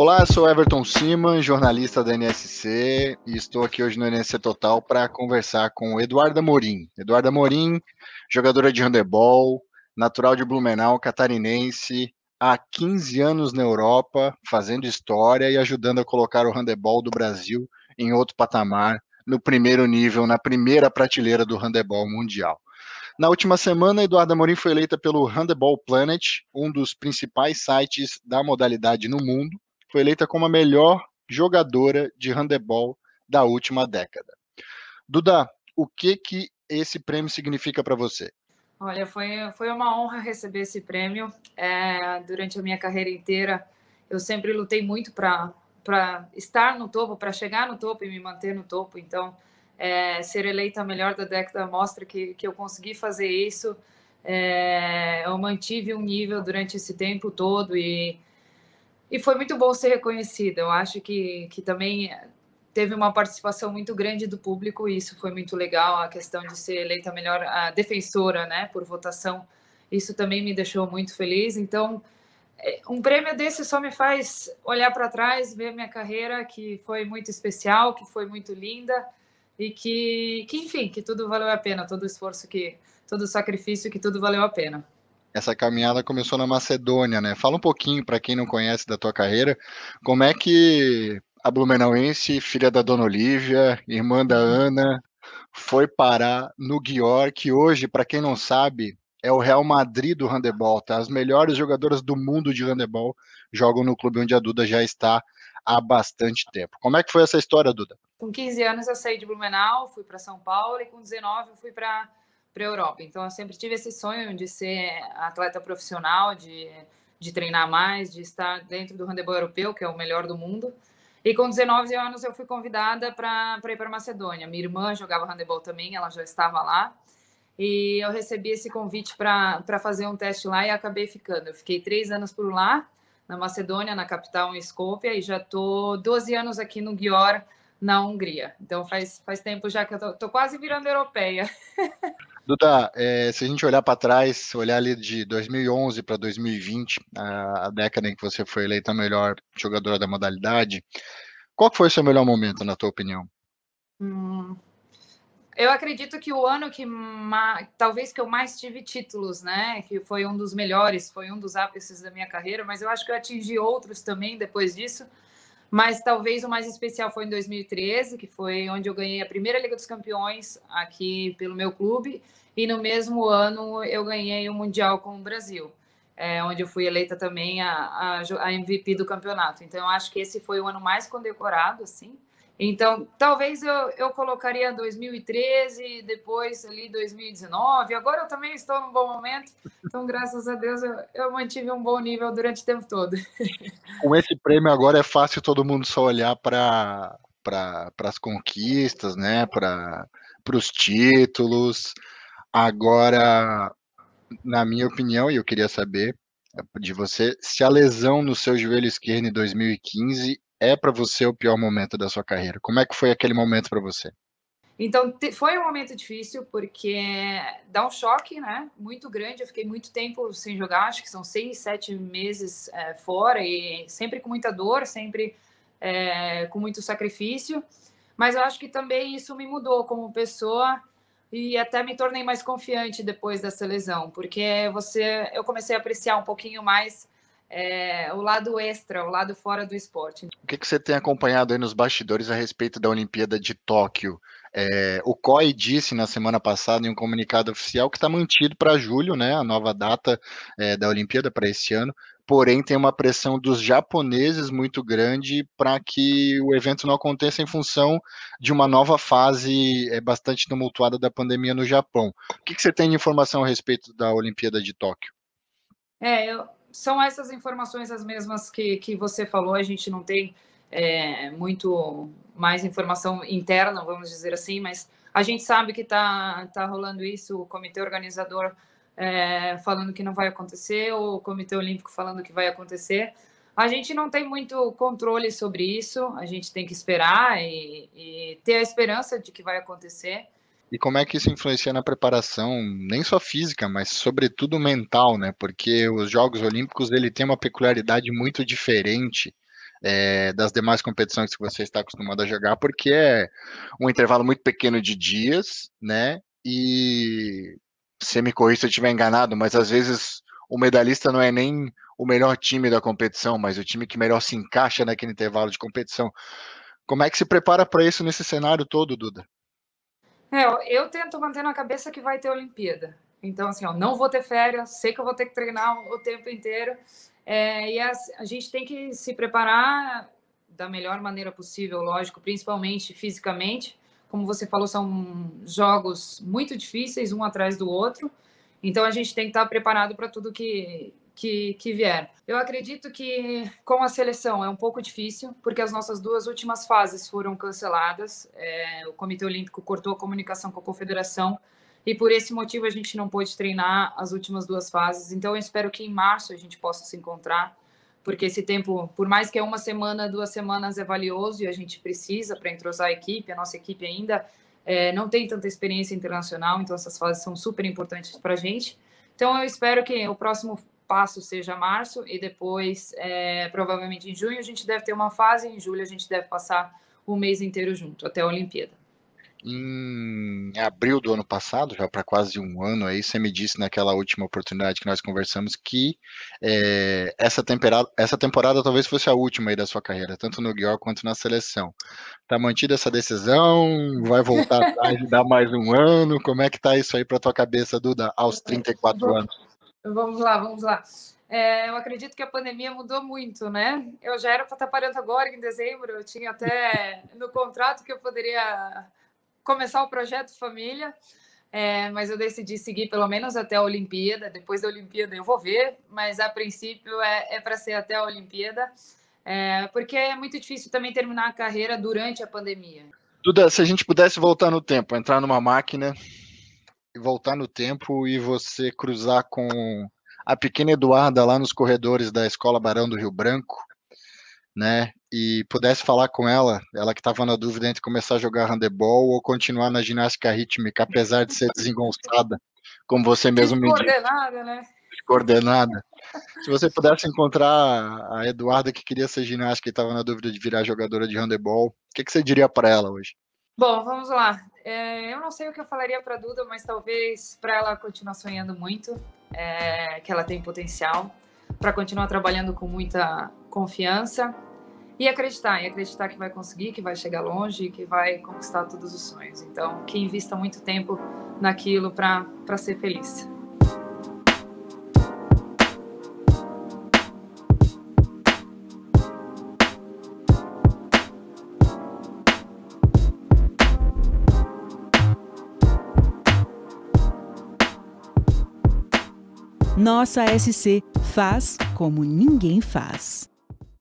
Olá, sou Everton Siman, jornalista da NSC, e estou aqui hoje no NSC Total para conversar com Eduardo Amorim. Eduardo Amorim, jogadora de handebol, natural de Blumenau, catarinense, há 15 anos na Europa, fazendo história e ajudando a colocar o handebol do Brasil em outro patamar, no primeiro nível, na primeira prateleira do handebol mundial. Na última semana, Eduardo Amorim foi eleita pelo Handebol Planet, um dos principais sites da modalidade no mundo. Foi eleita como a melhor jogadora de handebol da última década. Duda, o que que esse prêmio significa para você? Olha, foi, foi uma honra receber esse prêmio. É, durante a minha carreira inteira, eu sempre lutei muito para estar no topo, para chegar no topo e me manter no topo. Então, é, ser eleita a melhor da década mostra que, que eu consegui fazer isso. É, eu mantive um nível durante esse tempo todo e, e foi muito bom ser reconhecida. Eu acho que, que também teve uma participação muito grande do público e isso foi muito legal. A questão de ser eleita melhor a defensora, né, por votação, isso também me deixou muito feliz. Então, é, um prêmio desse só me faz olhar para trás, ver minha carreira que foi muito especial, que foi muito linda e que, que, enfim, que tudo valeu a pena, todo o esforço que, todo o sacrifício, que tudo valeu a pena. Essa caminhada começou na Macedônia, né? Fala um pouquinho para quem não conhece da tua carreira, como é que a Blumenauense, filha da Dona Olivia, irmã da Ana, foi parar no Guior, que hoje, para quem não sabe, é o Real Madrid do handebol, tá? As melhores jogadoras do mundo de handebol jogam no clube onde a Duda já está há bastante tempo. Como é que foi essa história, Duda? Com 15 anos eu saí de Blumenau, fui para São Paulo e com 19 eu fui para para Europa. Então eu sempre tive esse sonho de ser atleta profissional, de, de treinar mais, de estar dentro do handebol europeu, que é o melhor do mundo. E com 19 anos eu fui convidada para ir para Macedônia. Minha irmã jogava handebol também, ela já estava lá. E eu recebi esse convite para fazer um teste lá e acabei ficando. Eu fiquei três anos por lá na Macedônia, na capital, em Skopje, e já tô 12 anos aqui no Győr, na Hungria. Então faz, faz tempo já que eu tô, tô quase virando europeia. Duda, é, se a gente olhar para trás, olhar ali de 2011 para 2020, a, a, década em que você foi eleita a melhor jogadora da modalidade, qual foi o seu melhor momento, na tua opinião? Hum, eu acredito que o ano que talvez que eu mais tive títulos, né? Que foi um dos melhores, foi um dos ápices da minha carreira, mas eu acho que eu atingi outros também depois disso. Mas talvez o mais especial foi em 2013, que foi onde eu ganhei a primeira Liga dos Campeões aqui pelo meu clube, e no mesmo ano eu ganhei o Mundial com o Brasil, é, onde eu fui eleita também a, a, a MVP do campeonato. Então eu acho que esse foi o ano mais condecorado, assim. Então, talvez eu, eu colocaria 2013, depois ali 2019. Agora eu também estou num bom momento, então, graças a Deus, eu, eu mantive um bom nível durante o tempo todo. Com esse prêmio agora é fácil todo mundo só olhar para para as conquistas, né? Para os títulos. Agora, na minha opinião, e eu queria saber de você, se a lesão no seu joelho esquerdo em 2015 é para você o pior momento da sua carreira? Como é que foi aquele momento para você? Então, foi um momento difícil, porque dá um choque, né? Muito grande. Eu fiquei muito tempo sem jogar, acho que são seis, sete meses é, fora, e sempre com muita dor, sempre é, com muito sacrifício. Mas eu acho que também isso me mudou como pessoa e até me tornei mais confiante depois dessa lesão, porque você, eu comecei a apreciar um pouquinho mais é, o lado extra, o lado fora do esporte. O que, que você tem acompanhado aí nos bastidores a respeito da Olimpíada de Tóquio? É, o COI disse na semana passada em um comunicado oficial que está mantido para julho, né, a nova data é, da Olimpíada para esse ano, porém tem uma pressão dos japoneses muito grande para que o evento não aconteça em função de uma nova fase é, bastante tumultuada da pandemia no Japão. O que, que você tem de informação a respeito da Olimpíada de Tóquio? É, eu, são essas informações as mesmas que, que você falou, a gente não tem é, muito mais informação interna, vamos dizer assim, mas a gente sabe que está tá rolando isso, o comitê organizador é, falando que não vai acontecer, o comitê olímpico falando que vai acontecer. A gente não tem muito controle sobre isso, a gente tem que esperar e, e ter a esperança de que vai acontecer. E como é que isso influencia na preparação, nem só física, mas sobretudo mental, né? Porque os Jogos Olímpicos ele tem uma peculiaridade muito diferente é, das demais competições que você está acostumado a jogar, porque é um intervalo muito pequeno de dias, né? E você me corrija se eu estiver enganado, mas às vezes o medalhista não é nem o melhor time da competição, mas o time que melhor se encaixa naquele intervalo de competição. Como é que se prepara para isso nesse cenário todo, Duda? É, eu tento manter na cabeça que vai ter Olimpíada. Então, assim, ó, não vou ter férias, sei que eu vou ter que treinar o tempo inteiro. É, e a, a gente tem que se preparar da melhor maneira possível, lógico, principalmente fisicamente. Como você falou, são jogos muito difíceis, um atrás do outro. Então, a gente tem que estar preparado para tudo que, que, que vier. Eu acredito que com a seleção é um pouco difícil, porque as nossas duas últimas fases foram canceladas. É, o Comitê Olímpico cortou a comunicação com a confederação e por esse motivo a gente não pôde treinar as últimas duas fases. Então eu espero que em março a gente possa se encontrar, porque esse tempo, por mais que é uma semana, duas semanas, é valioso e a gente precisa para entrosar a equipe. A nossa equipe ainda é, não tem tanta experiência internacional, então essas fases são super importantes para a gente. Então eu espero que o próximo passo seja março e depois, é, provavelmente em junho, a gente deve ter uma fase, em julho a gente deve passar o mês inteiro junto, até a Olimpíada. Em abril do ano passado, já para quase um ano aí, você me disse naquela última oportunidade que nós conversamos que é, essa, temporada, essa temporada talvez fosse a última aí da sua carreira, tanto no Guior quanto na seleção. Tá mantida essa decisão? Vai voltar atrás e dar mais um ano? Como é que tá isso aí para tua cabeça, Duda, aos 34 anos? Vamos lá, vamos lá. É, eu acredito que a pandemia mudou muito, né? Eu já era para estar parando agora em dezembro, eu tinha até no contrato que eu poderia começar o projeto família, é, mas eu decidi seguir pelo menos até a Olimpíada. Depois da Olimpíada eu vou ver, mas a princípio é, é para ser até a Olimpíada, é, porque é muito difícil também terminar a carreira durante a pandemia. Duda, se a gente pudesse voltar no tempo, entrar numa máquina voltar no tempo e você cruzar com a pequena Eduarda lá nos corredores da Escola Barão do Rio Branco, né? E pudesse falar com ela, ela que estava na dúvida entre começar a jogar handebol ou continuar na ginástica rítmica, apesar de ser desengonçada, como você mesmo me disse. Coordenada, né? Coordenada. Se você pudesse encontrar a Eduarda que queria ser ginástica e estava na dúvida de virar jogadora de handebol, o que, que você diria para ela hoje? Bom, vamos lá. É, eu não sei o que eu falaria para Duda, mas talvez para ela continuar sonhando muito, é, que ela tem potencial, para continuar trabalhando com muita confiança e acreditar, e acreditar que vai conseguir, que vai chegar longe, que vai conquistar todos os sonhos. Então, que invista muito tempo naquilo para ser feliz. Nossa SC faz como ninguém faz.